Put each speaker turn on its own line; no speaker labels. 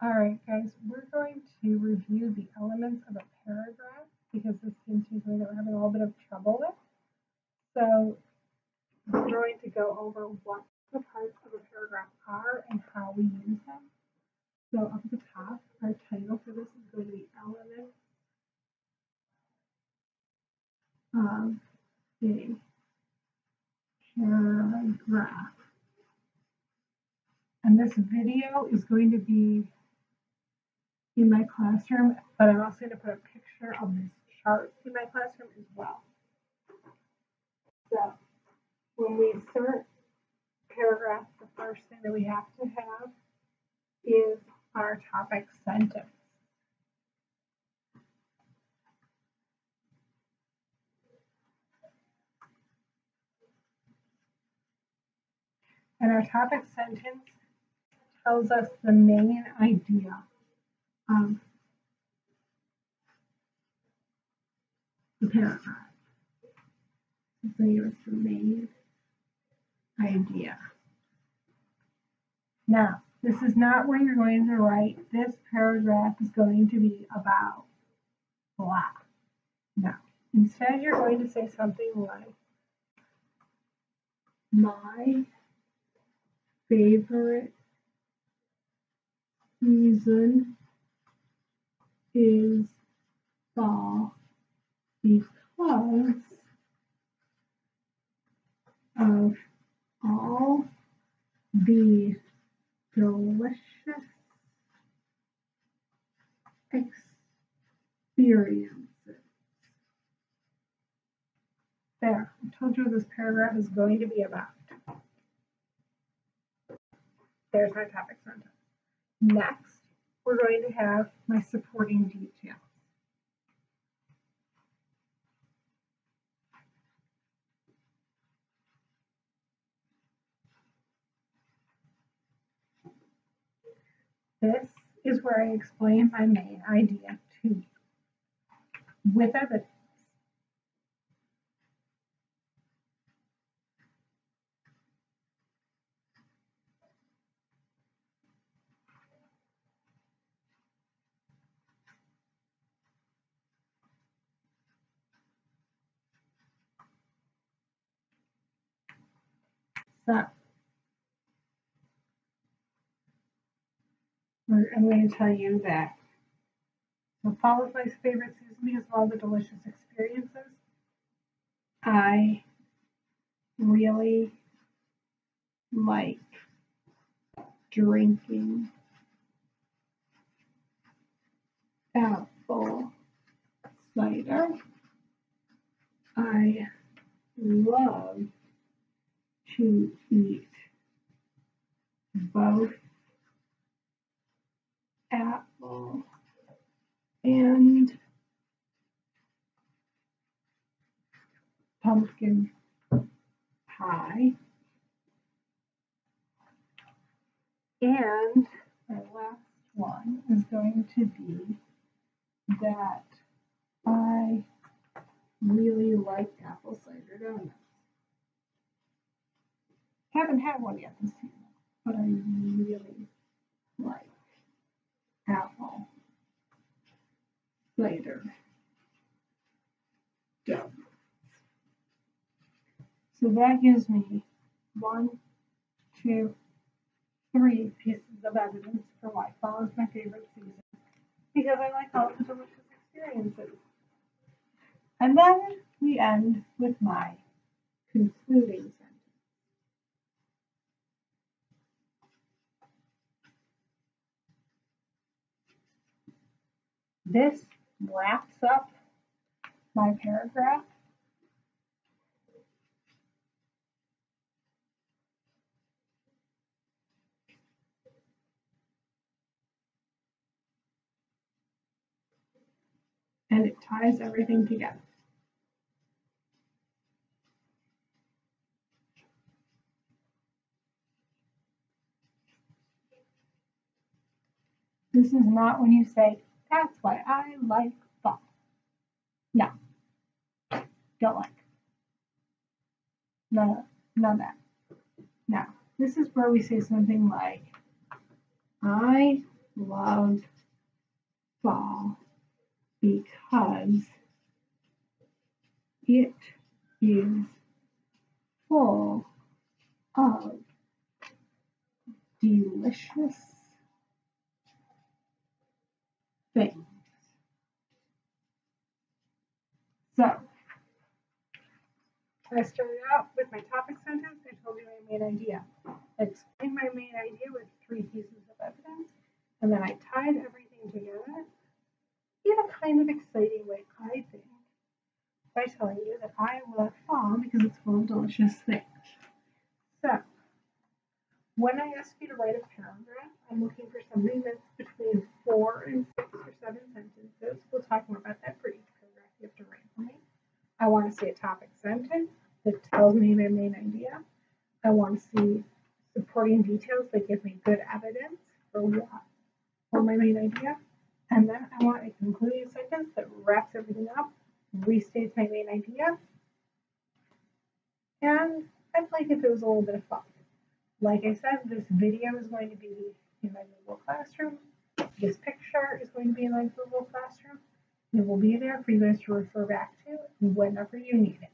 All right, guys, we're going to review the elements of a paragraph because this seems to be something that we're having a little bit of trouble with. So we're going to go over what the parts of a paragraph are and how we use them. So up at the top, our title for this is going to be elements of a paragraph. And this video is going to be in my classroom, but I'm also going to put a picture of this chart in my classroom as well. So when we start paragraph, the first thing that we have to have is our topic sentence. And our topic sentence tells us the main idea of the paragraph. So here's the main idea. Now, this is not where you're going to write, this paragraph is going to be about blah. No. Instead, you're going to say something like, my favorite season is fall because of all the delicious experiences. There, I told you this paragraph is going to be about. There's my topic sentence. Next, we're going to have my supporting details. This is where I explain my main idea to you with evidence. So I'm going to tell you that fall is my favorite season because of all the delicious experiences. I really like drinking apple cider. I love to eat both apple and pumpkin pie. And our last one is going to be that I really like apple cider donuts. Haven't had one yet this year, but I really like apple later donuts. So that gives me one, two, three pieces of evidence for why fall is my favorite season. Because I like all the delicious experiences. And then we end with my concluding sentence. This wraps up my paragraph. And it ties everything together. This is not when you say, that's why I like fall. No, don't like. No, none that. Now, this is where we say something like, I love fall because it is full of delicious things. So, I started out with my topic sentence. I told you my main idea. I explained my main idea with three pieces of evidence, and then I tied everything together in a kind of exciting way, I think, by telling you that I love fall because it's full of delicious things. So, when I ask you to write a paragraph, I'm looking for something that's between four and six or seven sentences. We'll talk more about that for each paragraph you have to write for me. I want to see a topic sentence that tells me my main idea. I want to see supporting details that give me good evidence for what for my main idea. And then I want a concluding sentence that wraps everything up, restates my main idea. And I'd like if it was a little bit of fun. Like I said, this video is going to be in my Google Classroom. This picture is going to be in my Google Classroom. It will be there for you guys to refer back to whenever you need it.